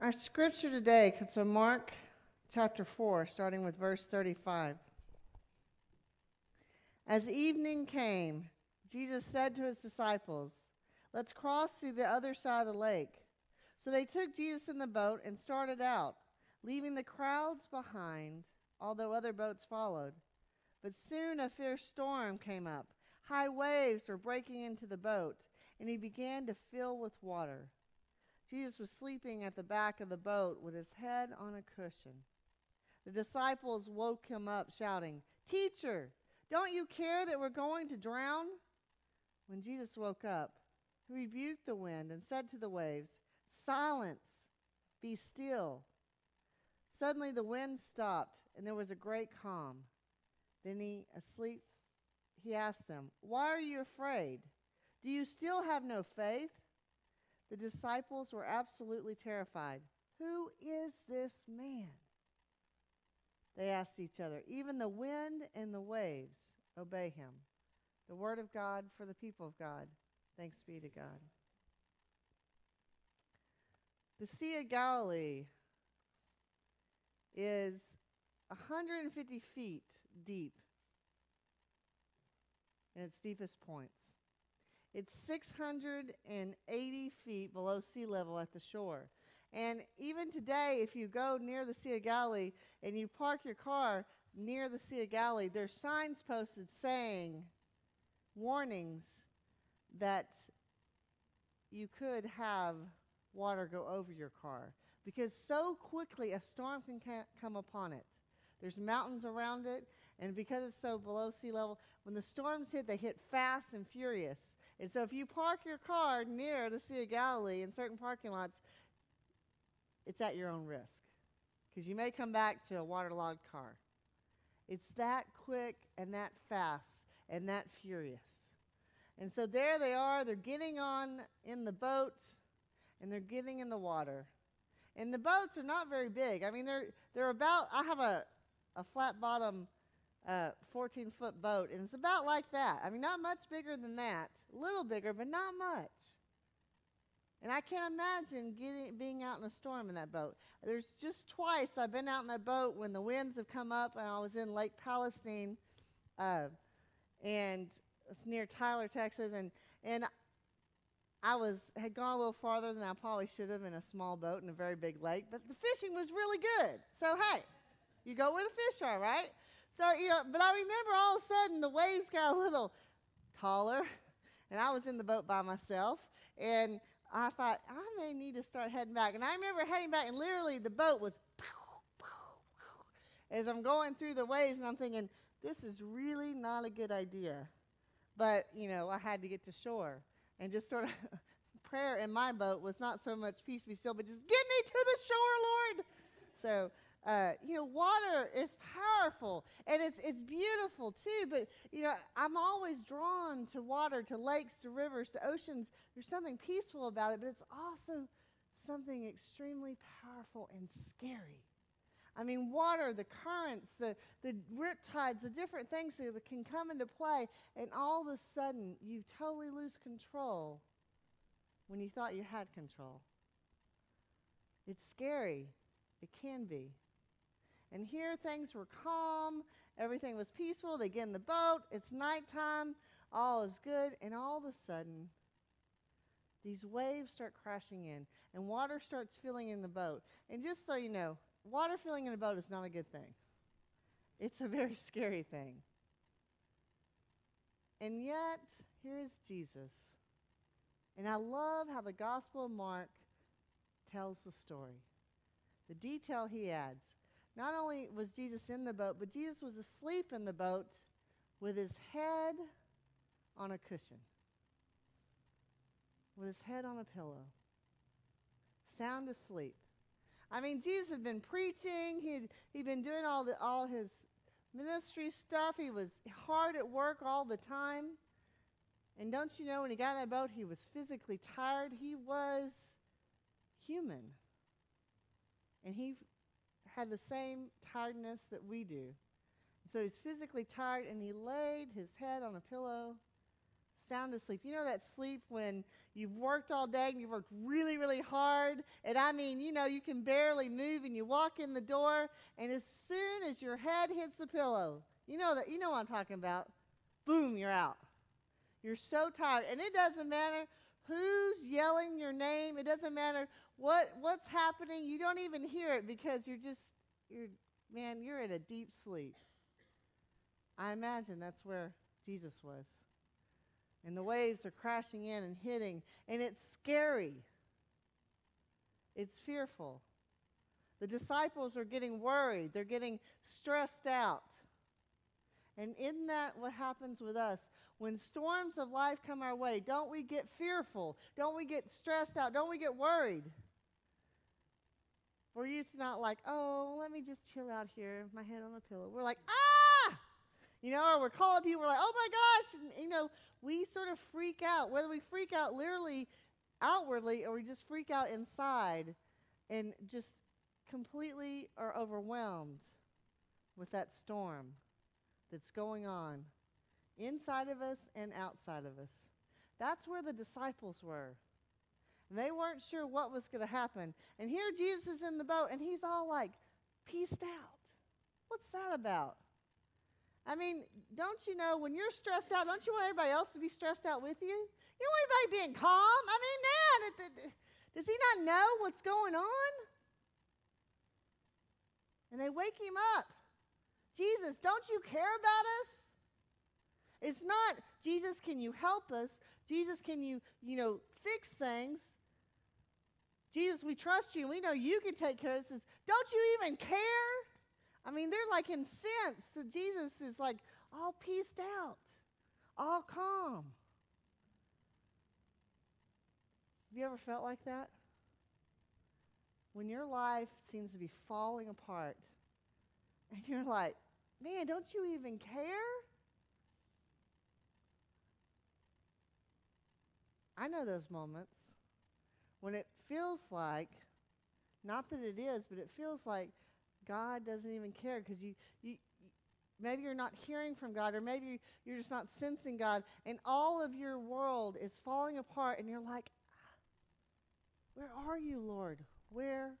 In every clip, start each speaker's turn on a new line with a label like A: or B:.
A: Our scripture today comes from Mark chapter 4, starting with verse 35. As evening came, Jesus said to his disciples, Let's cross to the other side of the lake. So they took Jesus in the boat and started out, leaving the crowds behind, although other boats followed. But soon a fierce storm came up. High waves were breaking into the boat, and he began to fill with water. Jesus was sleeping at the back of the boat with his head on a cushion. The disciples woke him up, shouting, Teacher, don't you care that we're going to drown? When Jesus woke up, he rebuked the wind and said to the waves, Silence, be still. Suddenly the wind stopped, and there was a great calm. Then he, asleep, he asked them, Why are you afraid? Do you still have no faith? The disciples were absolutely terrified. Who is this man? They asked each other. Even the wind and the waves obey him. The word of God for the people of God. Thanks be to God. The Sea of Galilee is 150 feet deep in its deepest points. It's 680 feet below sea level at the shore. And even today, if you go near the Sea of Galilee and you park your car near the Sea of Galilee, there's signs posted saying warnings that you could have water go over your car because so quickly a storm can ca- come upon it. There's mountains around it, and because it's so below sea level, when the storms hit, they hit fast and furious. And so if you park your car near the Sea of Galilee in certain parking lots, it's at your own risk because you may come back to a waterlogged car. It's that quick and that fast and that furious. And so there they are, they're getting on in the boat and they're getting in the water. And the boats are not very big. I mean, they're, they're about, I have a, a flat bottom uh, 14 foot boat, and it's about like that. I mean, not much bigger than that, a little bigger, but not much. And I can't imagine getting, being out in a storm in that boat. There's just twice I've been out in that boat when the winds have come up, and I was in Lake Palestine, uh, and it's near Tyler, Texas, and and I was had gone a little farther than I probably should have in a small boat in a very big lake, but the fishing was really good. So hey, you go where the fish are, right? So you know, but I remember all of a sudden the waves got a little taller, and I was in the boat by myself, and I thought I may need to start heading back. And I remember heading back, and literally the boat was as I'm going through the waves, and I'm thinking this is really not a good idea. But you know, I had to get to shore and just sort of prayer in my boat was not so much peace be still, but just get me to the shore, Lord. So, uh, you know, water is powerful and it's it's beautiful too. But you know, I'm always drawn to water, to lakes, to rivers, to oceans. There's something peaceful about it, but it's also something extremely powerful and scary. I mean, water, the currents, the, the rip tides, the different things that can come into play, and all of a sudden you totally lose control when you thought you had control. It's scary. It can be. And here things were calm, everything was peaceful. They get in the boat, it's nighttime, all is good, and all of a sudden, these waves start crashing in, and water starts filling in the boat. And just so you know, water filling in a boat is not a good thing, it's a very scary thing. And yet, here is Jesus. And I love how the Gospel of Mark tells the story. The detail he adds. Not only was Jesus in the boat, but Jesus was asleep in the boat with his head on a cushion, with his head on a pillow, sound asleep. I mean, Jesus had been preaching. He'd, he'd been doing all, the, all his ministry stuff. He was hard at work all the time. And don't you know, when he got in that boat, he was physically tired. He was human. And he had the same tiredness that we do. So he's physically tired, and he laid his head on a pillow, sound asleep. You know that sleep when you've worked all day and you've worked really, really hard? And I mean, you know, you can barely move and you walk in the door, and as soon as your head hits the pillow, you know that you know what I'm talking about. Boom, you're out. You're so tired. And it doesn't matter who's yelling your name, it doesn't matter what what's happening. You don't even hear it because you're just you're man, you're in a deep sleep. I imagine that's where Jesus was. And the waves are crashing in and hitting, and it's scary. It's fearful. The disciples are getting worried, they're getting stressed out. And isn't that what happens with us? When storms of life come our way, don't we get fearful? Don't we get stressed out? Don't we get worried? We're used to not like, oh, let me just chill out here, my head on the pillow. We're like, ah! You know, or we're calling people, we're like, oh my gosh. And, you know, we sort of freak out. Whether we freak out literally outwardly or we just freak out inside and just completely are overwhelmed with that storm that's going on inside of us and outside of us. That's where the disciples were. They weren't sure what was going to happen. And here Jesus is in the boat and he's all like, pieced out. What's that about? I mean, don't you know when you're stressed out, don't you want everybody else to be stressed out with you? You don't want everybody being calm. I mean, man, does he not know what's going on? And they wake him up. Jesus, don't you care about us? It's not, Jesus, can you help us? Jesus, can you, you know, fix things? Jesus, we trust you we know you can take care of this. Don't you even care? I mean, they're like incensed that Jesus is like all pieced out, all calm. Have you ever felt like that? When your life seems to be falling apart and you're like, man, don't you even care? I know those moments when it feels like, not that it is, but it feels like God doesn't even care because you, you, maybe you're not hearing from God, or maybe you're just not sensing God, and all of your world is falling apart, and you're like, Where are you, Lord? Where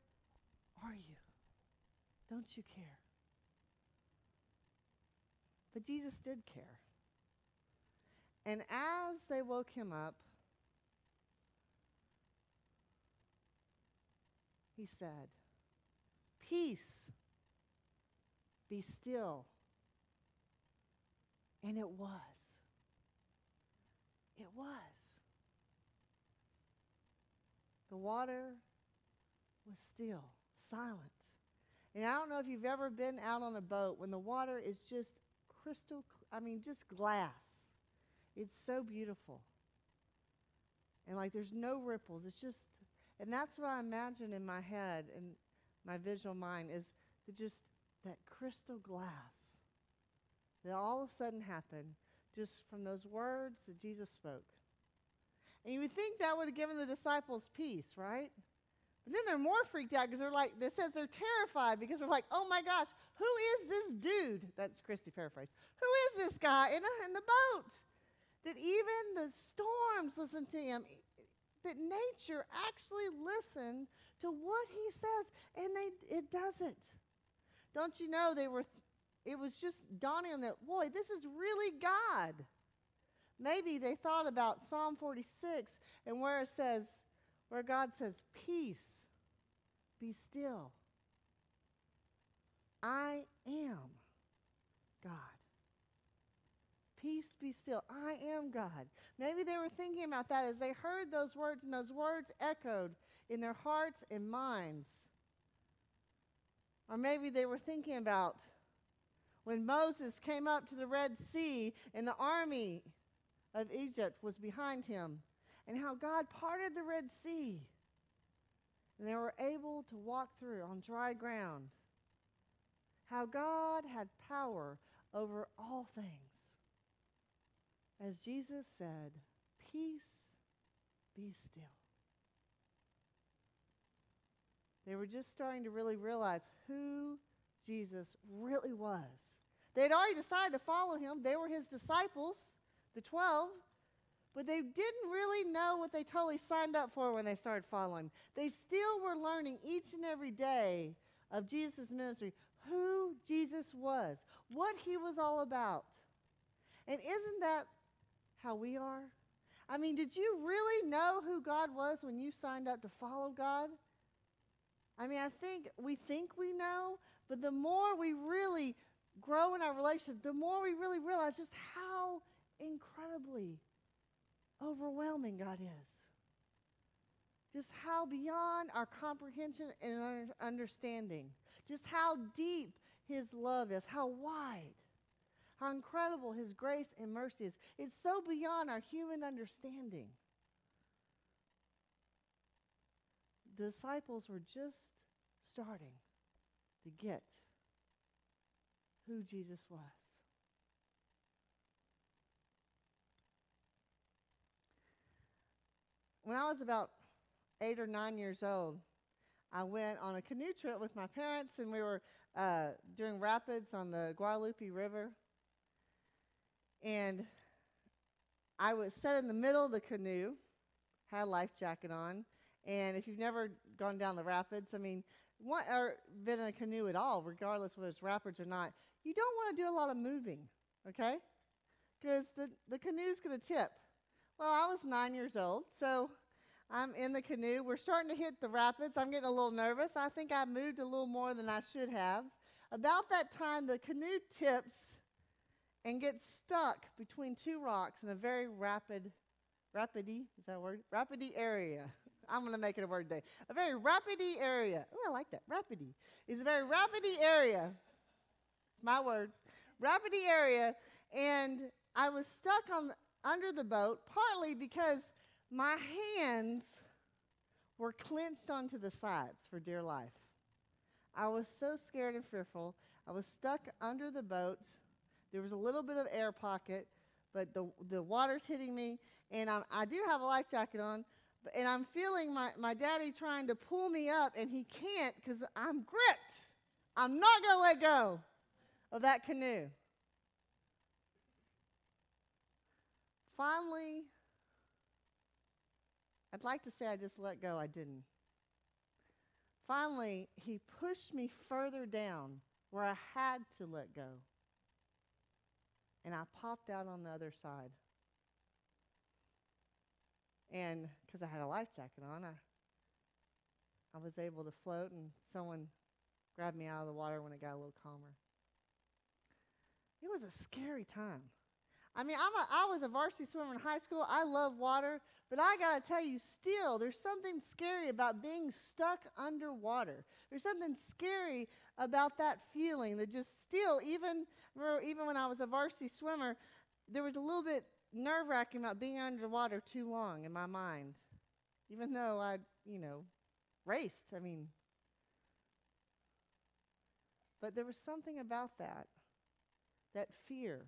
A: are you? Don't you care? But Jesus did care. And as they woke him up, he said, Peace, be still. And it was. It was. The water was still, silent. And I don't know if you've ever been out on a boat when the water is just crystal, I mean, just glass. It's so beautiful. And like there's no ripples. It's just and that's what I imagine in my head and my visual mind is just that crystal glass that all of a sudden happened just from those words that Jesus spoke. And you would think that would have given the disciples peace, right? But then they're more freaked out because they're like, this says they're terrified because they're like, oh my gosh, who is this dude? That's Christi paraphrase. Who is this guy in, a, in the boat? That even the storms listen to him that nature actually listened to what he says, and they, it doesn't. Don't you know they were? It was just dawning on them. Boy, this is really God. Maybe they thought about Psalm 46 and where it says, where God says, "Peace, be still. I am God." Peace be still. I am God. Maybe they were thinking about that as they heard those words, and those words echoed in their hearts and minds. Or maybe they were thinking about when Moses came up to the Red Sea and the army of Egypt was behind him, and how God parted the Red Sea, and they were able to walk through on dry ground. How God had power over all things as Jesus said, Peace, be still. They were just starting to really realize who Jesus really was. They had already decided to follow him, they were his disciples, the 12. but they didn't really know what they totally signed up for when they started following. They still were learning each and every day of Jesus' ministry who Jesus was, what he was all about. And isn't that how we are? I mean, did you really know who God was when you signed up to follow God? I mean, I think we think we know, but the more we really grow in our relationship, the more we really realize just how incredibly overwhelming God is. Just how beyond our comprehension and understanding, just how deep His love is, how wide, how incredible His grace and mercy is. It's so beyond our human understanding. The disciples were just starting to get who Jesus was. When I was about eight or nine years old, I went on a canoe trip with my parents, and we were uh, doing rapids on the Guadalupe River. And I was set in the middle of the canoe, had a life jacket on. And if you've never gone down the rapids, I mean, what, or been in a canoe at all, regardless whether it's rapids or not, you don't want to do a lot of moving, okay? Because the, the canoe's going to tip. Well, I was nine years old, so I'm in the canoe. We're starting to hit the rapids. I'm getting a little nervous. I think I moved a little more than I should have. About that time, the canoe tips and gets stuck between two rocks in a very rapid, rapidy, is that a word? Rapidy area. I'm going to make it a word today. A very rapidy area. Oh, I like that. Rapidy. It's a very rapidy area. My word. Rapidy area. And I was stuck on under the boat, partly because my hands were clenched onto the sides for dear life. I was so scared and fearful. I was stuck under the boat. There was a little bit of air pocket, but the, the water's hitting me, and I'm, I do have a life jacket on, and I'm feeling my, my daddy trying to pull me up, and he can't because I'm gripped. I'm not going to let go of that canoe. Finally, I'd like to say I just let go. I didn't. Finally, he pushed me further down where I had to let go. And I popped out on the other side. And because I had a life jacket on, I, I was able to float, and someone grabbed me out of the water when it got a little calmer. It was a scary time. I mean, I'm a, I was a varsity swimmer in high school. I love water, but I got to tell you, still, there's something scary about being stuck underwater. There's something scary about that feeling that just still, even, even when I was a varsity swimmer, there was a little bit nerve wracking about being underwater too long in my mind, even though I, you know, raced. I mean, but there was something about that, that fear.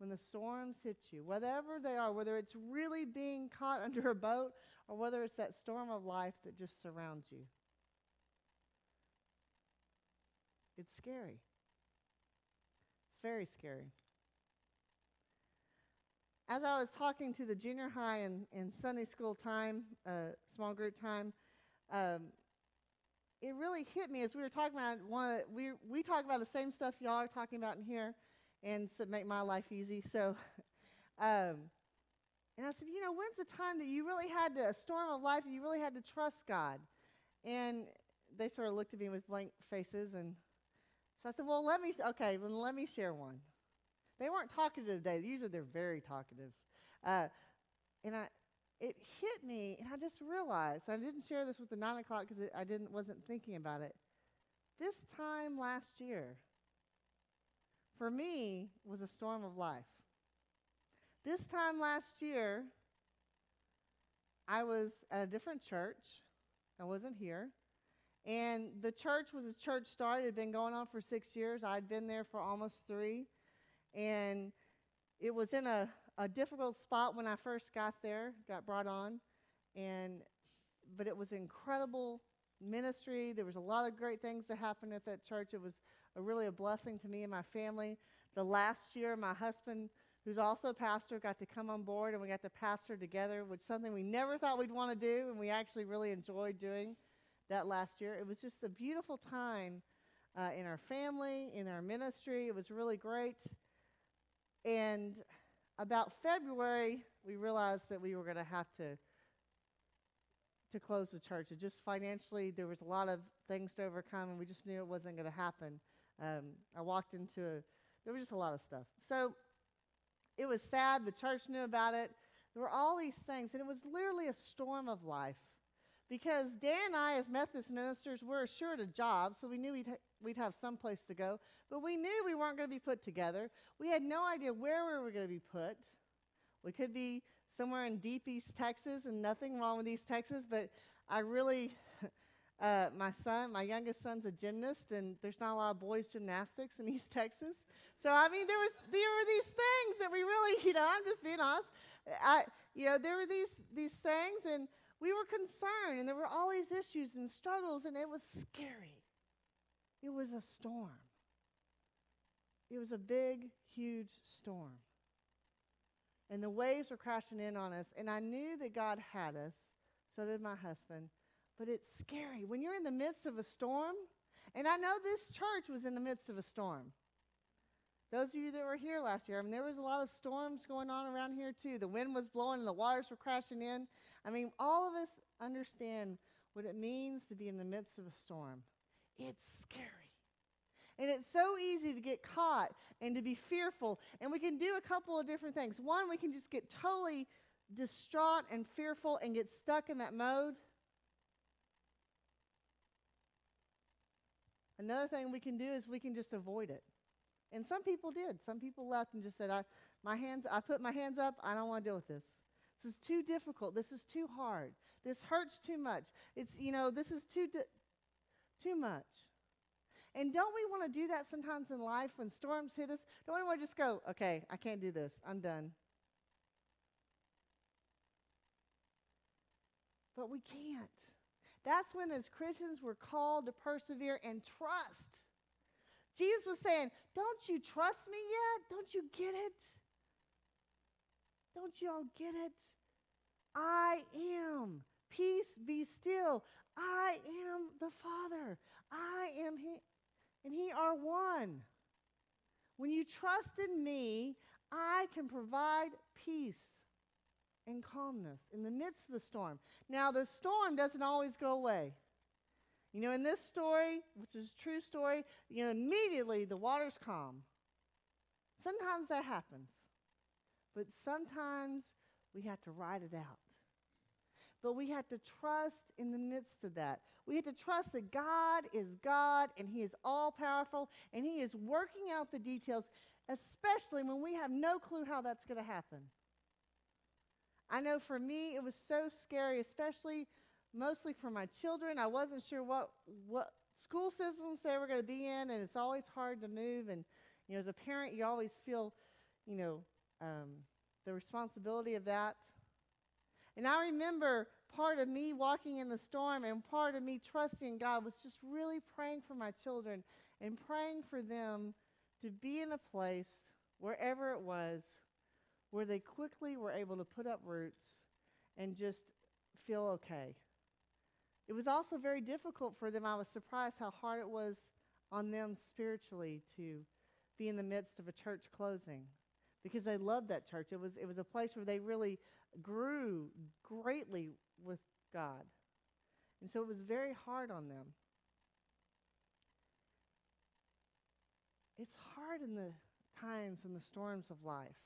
A: When the storms hit you, whatever they are, whether it's really being caught under a boat or whether it's that storm of life that just surrounds you. It's scary. It's very scary as I was talking to the junior high and, Sunday school time, uh, small group time, um, it really hit me as we were talking about one. The, we we talk about the same stuff y'all are talking about in here, and to make my life easy. So, um, and I said, you know, when's the time that you really had to, a storm of life that you really had to trust God? And they sort of looked at me with blank faces, and so I said, well, let me okay, well, let me share one. They weren't talkative today. Usually they're very talkative. Uh, and I, it hit me, and I just realized I didn't share this with the nine o'clock because I didn't wasn't thinking about it. This time last year, for me, was a storm of life. This time last year, I was at a different church. I wasn't here. And the church was a church start. It had been going on for six years. I'd been there for almost three. And it was in a, a difficult spot when I first got there, got brought on. And but it was incredible ministry. There was a lot of great things that happened at that church. It was a, really a blessing to me and my family. The last year, my husband who's also a pastor, got to come on board and we got to pastor together, which something we never thought we'd want to do, and we actually really enjoyed doing that last year. It was just a beautiful time uh, in our family, in our ministry. It was really great. And about February, we realized that we were going to have to to close the church. It just financially, there was a lot of things to overcome, and we just knew it wasn't going to happen. Um, I walked into a, there was just a lot of stuff. So it was sad. The church knew about it. There were all these things, and it was literally a storm of life. Because Dan and I, as Methodist ministers, were assured a job, so we knew we'd, ha- we'd have some place to go. But we knew we weren't going to be put together. We had no idea where we were going to be put. We could be somewhere in deep East Texas, and nothing wrong with East Texas, but I really, uh, my son, my youngest son's a gymnast, and there's not a lot of boys gymnastics in East Texas. So I mean, there was there were these things that we really, you know, I'm just being honest. I, you know, there were these these things, and we were concerned, and there were all these issues and struggles, and it was scary. It was a storm. It was a big, huge storm and the waves were crashing in on us. And I knew that God had us, so did my husband. But it's scary when you're in the midst of a storm. And I know this church was in the midst of a storm. Those of you that were here last year, I mean, there was a lot of storms going on around here too. The wind was blowing and the waters were crashing in. I mean, all of us understand what it means to be in the midst of a storm. It's scary. And it's so easy to get caught and to be fearful. And we can do a couple of different things. One, we can just get totally distraught and fearful and get stuck in that mode. Another thing we can do is we can just avoid it. And some people did. Some people left and just said, I, my hands, I put my hands up. I don't want to deal with this. This is too difficult. This is too hard. This hurts too much. It's, you know, this is too, di- too much. And don't we want to do that sometimes in life when storms hit us? Don't we want to just go, okay, I can't do this. I'm done. But we can't. That's when, as Christians, we're called to persevere and trust. Jesus was saying, Don't you trust me yet? Don't you get it? Don't you all get it? I am. Peace be still. I am the Father. I am He and He are one. When you trust in me, I can provide peace and calmness in the midst of the storm. Now, the storm doesn't always go away. You know, in this story, which is a true story, you know, immediately the water's calm. Sometimes that happens. But sometimes we have to ride it out. But we have to trust in the midst of that. We have to trust that God is God and He is all powerful and He is working out the details, especially when we have no clue how that's going to happen. I know for me, it was so scary, especially mostly for my children. I wasn't sure what, what school systems they were going to be in, and it's always hard to move. And, you know, as a parent, you always feel, you know, um, the responsibility of that. And I remember part of me walking in the storm and part of me trusting God was just really praying for my children and praying for them to be in a place, wherever it was, where they quickly were able to put up roots and just feel okay. It was also very difficult for them. I was surprised how hard it was on them spiritually to be in the midst of a church closing because they loved that church. It was, it was a place where they really grew greatly with God. And so it was very hard on them. It's hard in the times and the storms of life.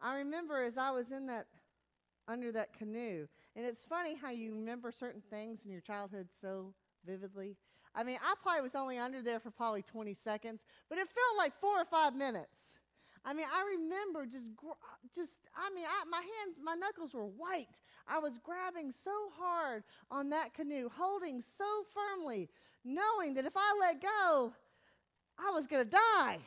A: I remember as I was in that under that canoe, and it's funny how you remember certain things in your childhood so vividly. I mean, I probably was only under there for probably 20 seconds, but it felt like four or five minutes. I mean, I remember just, just. I mean, I, my hand, my knuckles were white. I was grabbing so hard on that canoe, holding so firmly, knowing that if I let go, I was going to die.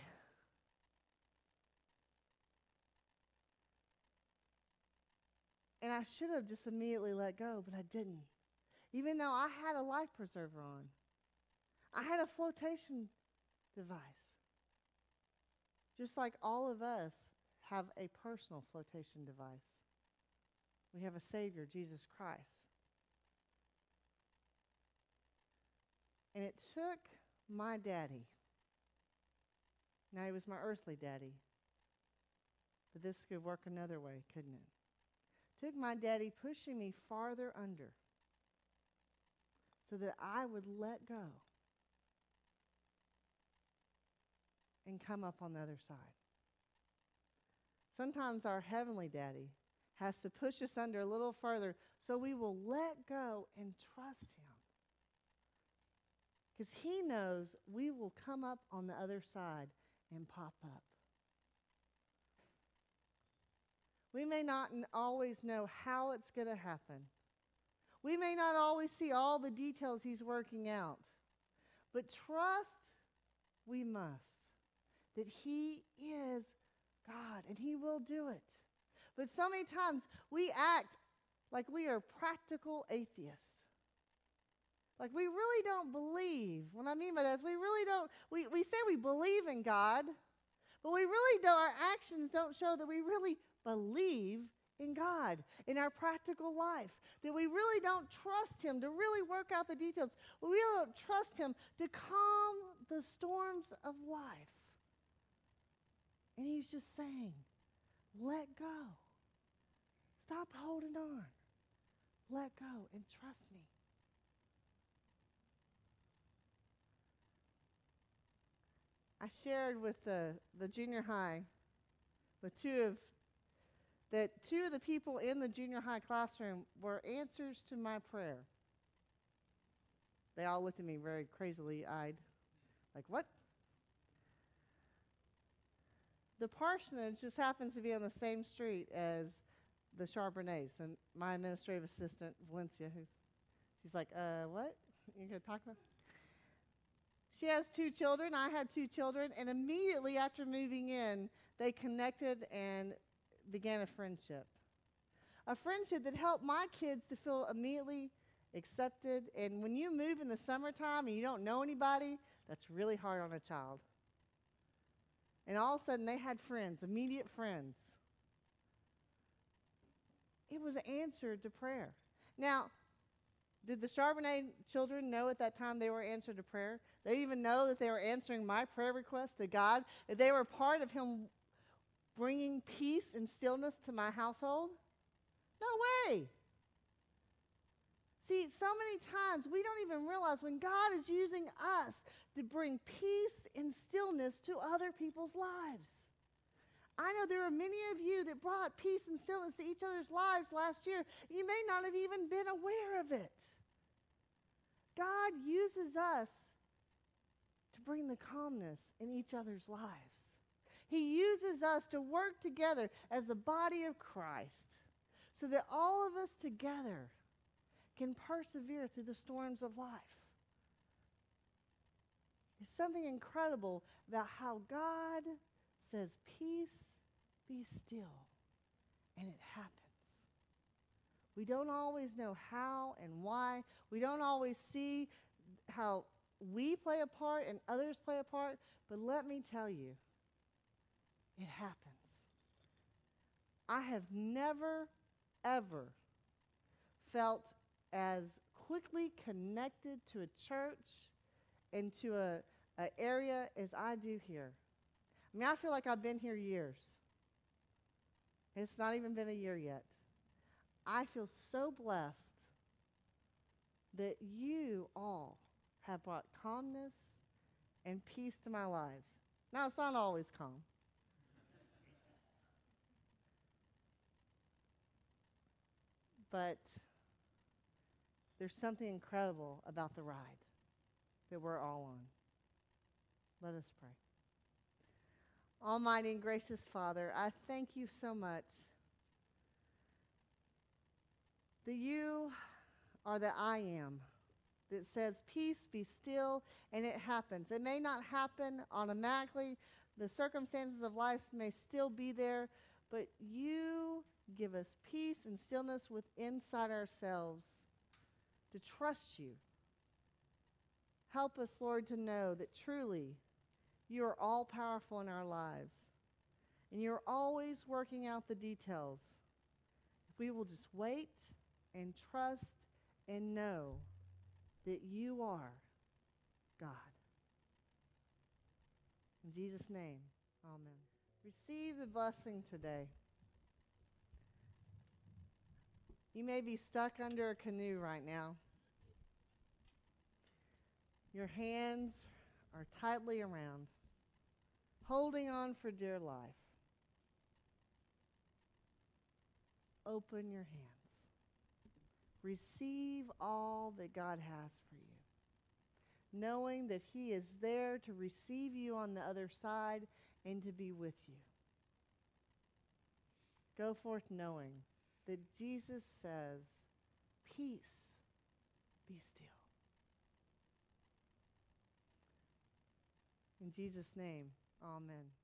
A: And I should have just immediately let go, but I didn't. Even though I had a life preserver on, I had a flotation device Just like all of us have a personal flotation device, we have a Savior, Jesus Christ. And it took my daddy. Now, he was my earthly daddy. But this could work another way, couldn't it? Took my daddy pushing me farther under so that I would let go and come up on the other side. Sometimes our heavenly daddy has to push us under a little further so we will let go and trust him. Because he knows we will come up on the other side and pop up. We may not always know how it's going to happen. We may not always see all the details he's working out. But trust we must that he is God and he will do it. But so many times we act like we are practical atheists. Like we really don't believe. What I mean by that is we really don't, we, we say we believe in God, but we really don't, our actions don't show that we really believe in God, in our practical life, that we really don't trust Him to really work out the details. We really don't trust Him to calm the storms of life. And He's just saying, let go. Stop holding on. Let go and trust me. I shared with the, the junior high, with two of that two of the people in the junior high classroom were answers to my prayer. They all looked at me very crazily eyed, like, what? The parsonage just happens to be on the same street as the Charbonnets, and my administrative assistant, Valencia, who's she's like, uh, what? You're gonna talk about? She has two children. I had two children, and immediately after moving in, they connected and began a friendship. A friendship that helped my kids to feel immediately accepted. And when you move in the summertime and you don't know anybody, that's really hard on a child. And all of a sudden, they had friends, immediate friends. It was answered to prayer. Now, did the Charbonnet children know at that time they were answered to prayer? They even know that they were answering my prayer request to God, that they were part of Him bringing peace and stillness to my household? No way. See, so many times we don't even realize when God is using us to bring peace and stillness to other people's lives. I know there are many of you that brought peace and stillness to each other's lives last year. You may not have even been aware of it. God uses us to bring the calmness in each other's lives. He uses us to work together as the body of Christ so that all of us together can persevere through the storms of life. There's something incredible about how God says, Peace, be still, and it happens. We don't always know how and why. We don't always see how we play a part and others play a part, but let me tell you, it happens. I have never, ever felt as quickly connected to a church and to a, a area as I do here. I mean, I feel like I've been here years. It's not even been a year yet. I feel so blessed that you all have brought calmness and peace to my lives. Now, it's not always calm. But there's something incredible about the ride that we're all on. Let us pray. Almighty and gracious Father, I thank you so much that you are the I am that says, Peace, be still, and it happens. It may not happen automatically, the circumstances of life may still be there, but you give us peace and stillness with inside ourselves to trust you. Help us, Lord, to know that truly you are all powerful in our lives. and you're always working out the details. If we will just wait and trust and know that you are God. In Jesus' name, amen. Receive the blessing today. You may be stuck under a canoe right now. Your hands are tightly around, holding on for dear life. Open your hands. Receive all that God has for you, knowing that He is there to receive you on the other side and to be with you. Go forth knowing that Jesus says, Peace, be still. In Jesus' name, amen.